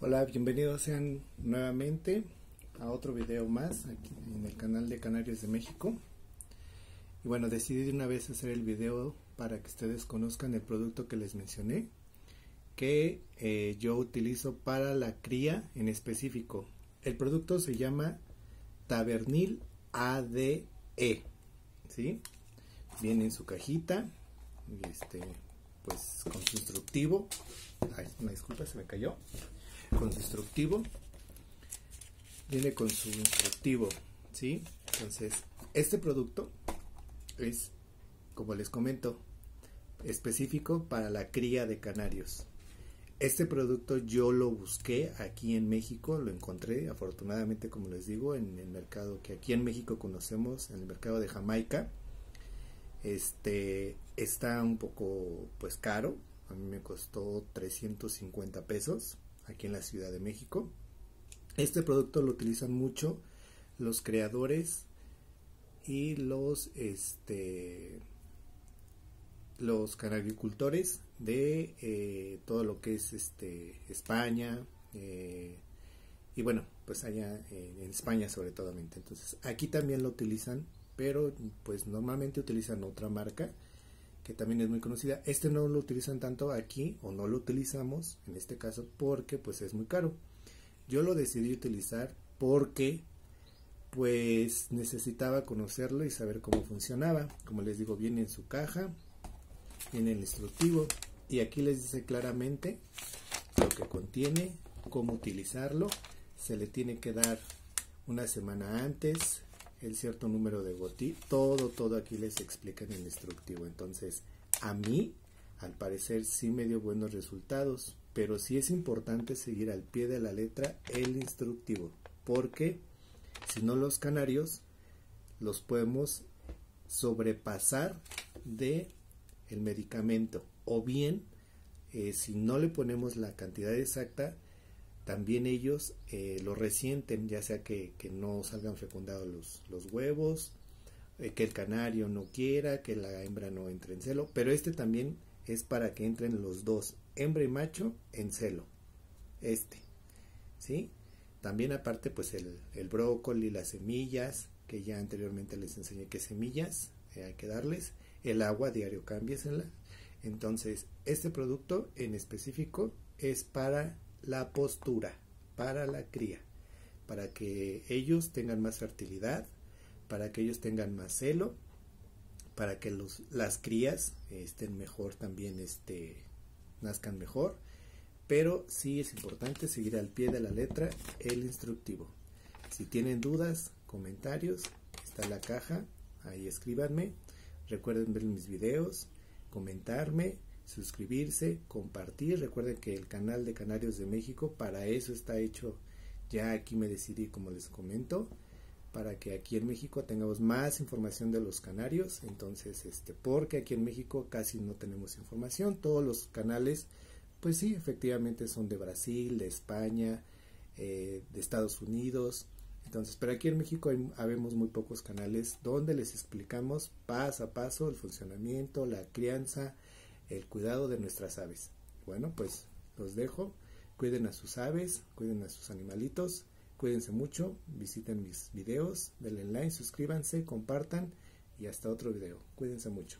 Hola, bienvenidos sean nuevamente a otro video más aquí en el canal de Canarios de México. Y bueno, decidí de una vez hacer el video para que ustedes conozcan el producto que les mencioné, que eh, yo utilizo para la cría en específico. El producto se llama Tabernil ADE, ¿sí? Viene en su cajita, este, pues con su instructivo. Ay, una disculpa, se me cayó con viene con su instructivo ¿sí? entonces este producto es como les comento específico para la cría de canarios este producto yo lo busqué aquí en México, lo encontré afortunadamente como les digo en el mercado que aquí en México conocemos, en el mercado de Jamaica. Este está un poco pues caro, a mí me costó 350 pesos aquí en la Ciudad de México. Este producto lo utilizan mucho los creadores y los este los canagricultores de eh, todo lo que es este España eh, y bueno pues allá en España sobre todo entonces aquí también lo utilizan pero pues normalmente utilizan otra marca que también es muy conocida. Este no lo utilizan tanto aquí o no lo utilizamos en este caso porque pues es muy caro. Yo lo decidí utilizar porque pues necesitaba conocerlo y saber cómo funcionaba. Como les digo, viene en su caja, viene el instructivo y aquí les dice claramente lo que contiene, cómo utilizarlo. Se le tiene que dar una semana antes, el cierto número de gotitas, todo, todo aquí les explica en el instructivo. Entonces, a mí, al parecer, sí me dio buenos resultados, pero sí es importante seguir al pie de la letra el instructivo, porque si no los canarios los podemos sobrepasar de el medicamento o bien eh, si no le ponemos la cantidad exacta también ellos eh, lo resienten, ya sea que, no salgan fecundados los, los huevos, eh, que el canario no quiera, que la hembra no entre en celo, pero este también es para que entren los dos, hembra y macho, en celo. Este, ¿sí? También aparte, pues el, el brócoli, las semillas, que ya anteriormente les enseñé que semillas eh, hay que darles, el agua diario cámbiesela. Entonces, este producto en específico es para la postura para la cría, para que ellos tengan más fertilidad, para que ellos tengan más celo, para que los, las crías estén mejor también, este, nazcan mejor. Pero sí es importante seguir al pie de la letra el instructivo. Si tienen dudas, comentarios, está la caja, ahí escríbanme. Recuerden ver mis videos, comentarme suscribirse, compartir. Recuerden que el canal de Canarios de México para eso está hecho. Ya aquí me decidí, como les comento, para que aquí en México tengamos más información de los canarios. Entonces, este, porque aquí en México casi no tenemos información. Todos los canales, pues sí, efectivamente son de Brasil, de España, eh, de Estados Unidos. Entonces, pero aquí en México hay, habemos muy pocos canales donde les explicamos paso a paso el funcionamiento, la crianza, el cuidado de nuestras aves. Bueno, pues los dejo. Cuiden a sus aves, cuiden a sus animalitos, cuídense mucho, visiten mis videos, denle like, suscríbanse, compartan y hasta otro video. Cuídense mucho.